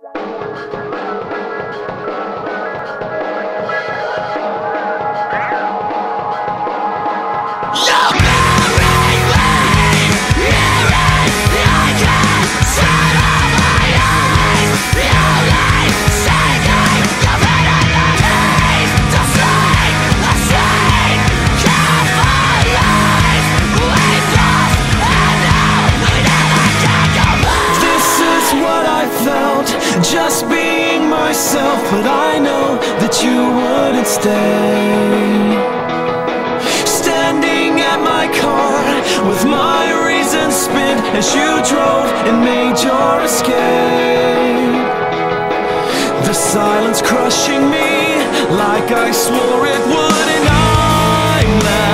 Thank you. But I know that you wouldn't stay. Standing at my car with my reason spent as you drove and made your escape. The silence crushing me like I swore it would, and I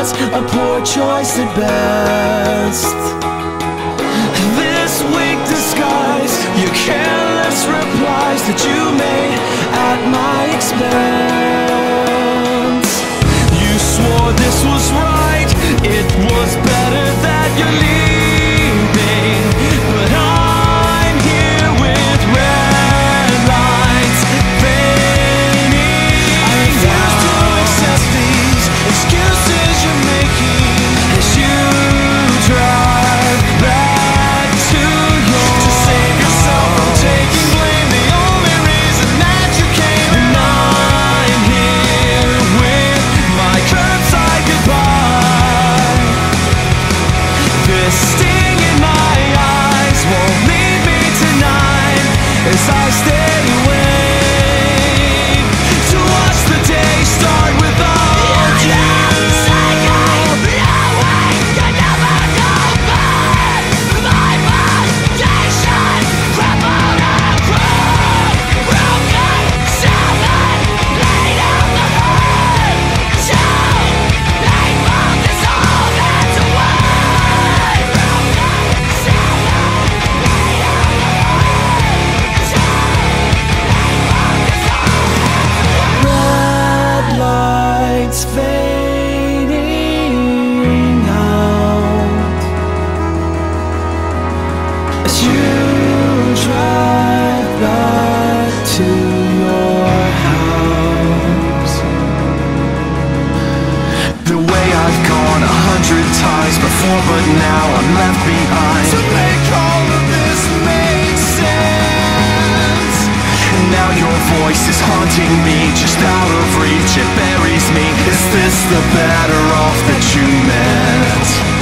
was a poor choice at best. This weak disguise, your careless replies that you made at my expense. You swore this was right, as you drive back to your house. The way I've gone a hundred times before, but now I'm left behind. To make all of this make sense. And now your voice is haunting me, just out of reach, it buries me. Is this the better off that you meant?